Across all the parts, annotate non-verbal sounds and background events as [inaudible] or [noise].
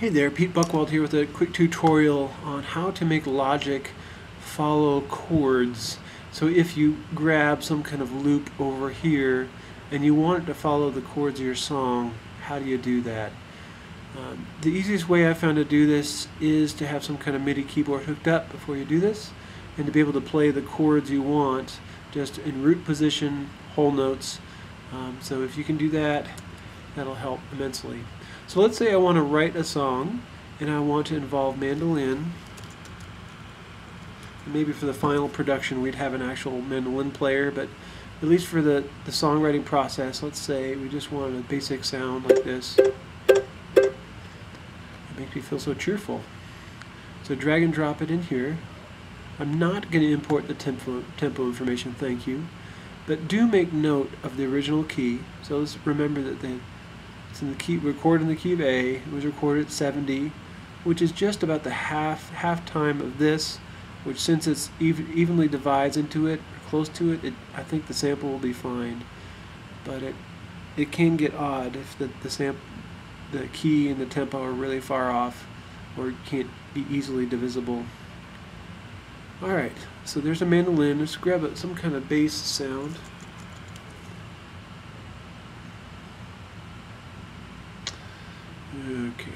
Hey there, Pete Buchwald here with a quick tutorial on how to make Logic follow chords. So if you grab some kind of loop over here and you want it to follow the chords of your song, how do you do that? Um, the easiest way I found to do this is to have some kind of MIDI keyboard hooked up before you do this and to be able to play the chords you want just in root position, whole notes. Um, so if you can do that, that'll help immensely. So let's say I want to write a song and I want to involve mandolin. Maybe for the final production we'd have an actual mandolin player, but at least for the, the songwriting process, let's say we just want a basic sound like this. It makes me feel so cheerful. So drag and drop it in here. I'm not going to import the tempo, tempo information, thank you. But do make note of the original key. So let's remember that the it's in the key, recorded in the key of A. It was recorded at 70, which is just about the half half time of this. Which, since it's even, evenly divides into it, or close to it, it, I think the sample will be fine. But it it can get odd if the the samp the key and the tempo are really far off, or can't be easily divisible. All right, so there's a mandolin. Let's grab some kind of bass sound. Okay.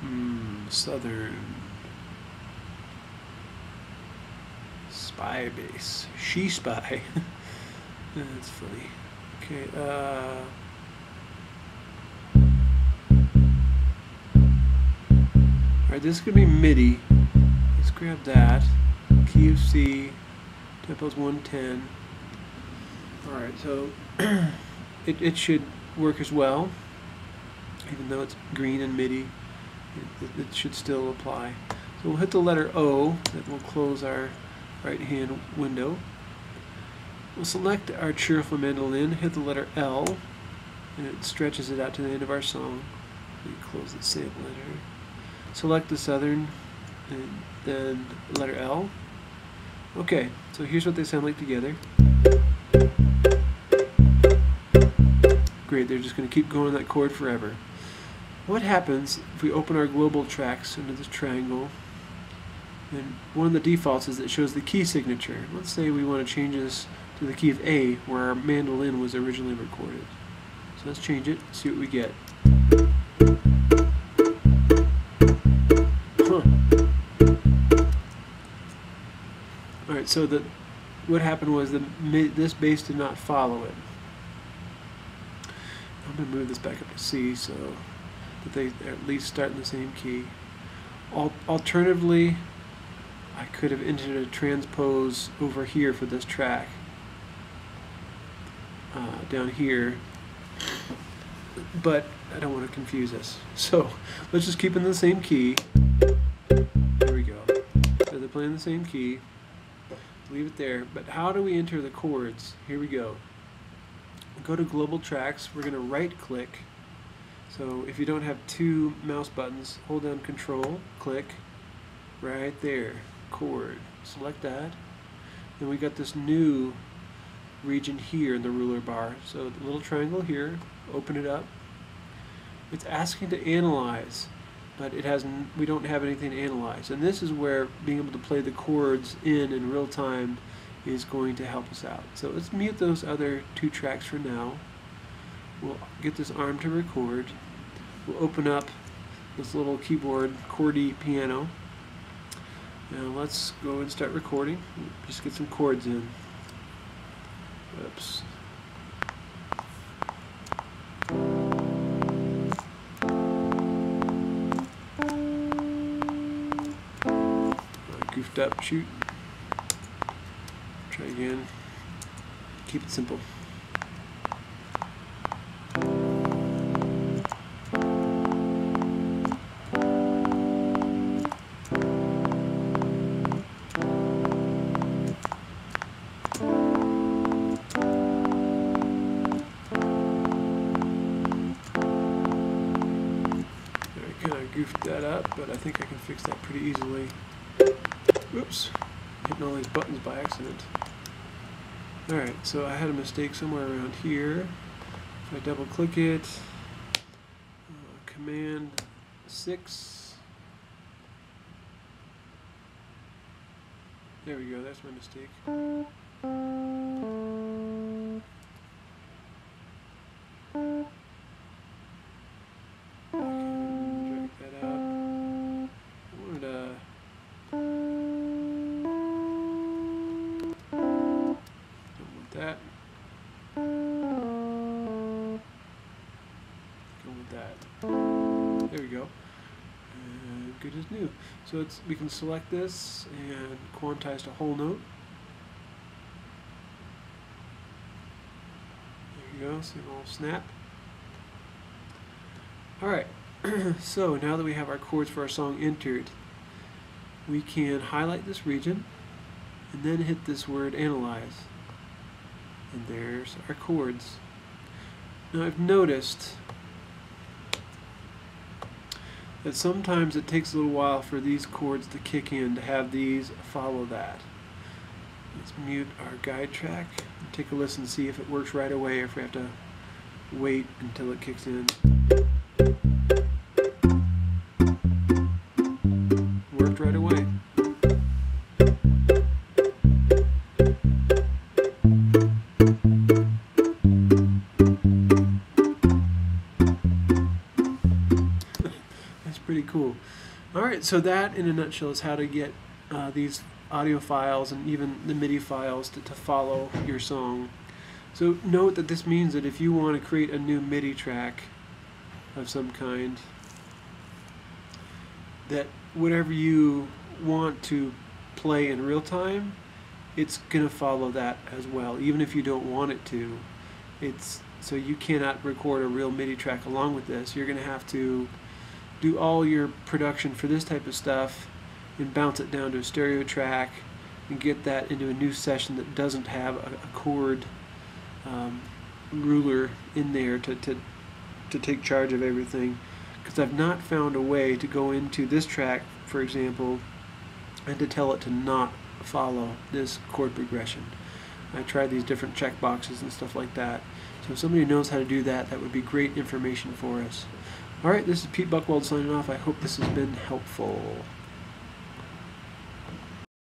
Hmm, southern. Spy bass. She spy. [laughs] That's funny. Okay, uh. Alright, this is to be MIDI. Let's grab that. Key of C. Tempo's 110. Alright, so [clears throat] it, it should work as well. Even though it's green and MIDI, it, it should still apply. So we'll hit the letter O, that will close our right hand window. We'll select our cheerful mandolin, hit the letter L, and it stretches it out to the end of our song. We close the sample letter. Select the southern, and then letter L. Okay, so here's what they sound like together. Great, they're just going to keep going on that chord forever. What happens if we open our global tracks into this triangle? And one of the defaults is that it shows the key signature. Let's say we want to change this to the key of A, where our mandolin was originally recorded. So let's change it, see what we get. Huh. Alright, so the, what happened was that this bass did not follow it. I'm going to move this back up to C so that they at least start in the same key. Al alternatively, I could have entered a transpose over here for this track. Uh, down here. But I don't want to confuse us. [laughs] So let's just keep in the same key. There we go. So they're playing the same key. Leave it there. But how do we enter the chords? Here we go go to global tracks. We're going to right click so if you don't have two mouse buttons hold down control click right there chord. Select that. Then we got this new region here in the ruler bar. So the little triangle here open it up. It's asking to analyze but it has we don't have anything to analyze. And this is where being able to play the chords in in real time is going to help us out. So let's mute those other two tracks for now. We'll get this arm to record. We'll open up this little keyboard chordy piano. Now let's go and start recording. Just get some chords in. Oops. goofed up, shoot. Again. Keep it simple. goofed that up, but I think I can fix that pretty easily. Oops, hitting all these buttons by accident. Alright, so I had a mistake somewhere around here. If I double click it, uh, Command 6. There we go, that's my mistake. Good as new. So it's we can select this and quantize to whole note. There you go, a little snap. Alright, [clears throat] so now that we have our chords for our song entered, we can highlight this region and then hit this word analyze. And there's our chords. Now I've noticed that sometimes it takes a little while for these chords to kick in to have these follow that. Let's mute our guide track and take a listen see if it works right away or if we have to wait until it kicks in. Right, so that in a nutshell is how to get uh, these audio files and even the MIDI files to, to follow your song. So note that this means that if you want to create a new MIDI track of some kind, that whatever you want to play in real time, it's going to follow that as well, even if you don't want it to. It's so you cannot record a real MIDI track along with this. You're going to have to do all your production for this type of stuff and bounce it down to a stereo track and get that into a new session that doesn't have a, a chord um, ruler in there to, to, to take charge of everything because I've not found a way to go into this track for example and to tell it to not follow this chord progression. I tried these different check boxes and stuff like that. So if somebody knows how to do that, that would be great information for us. Alright, this is Pete Buchwald signing off. I hope this has been helpful.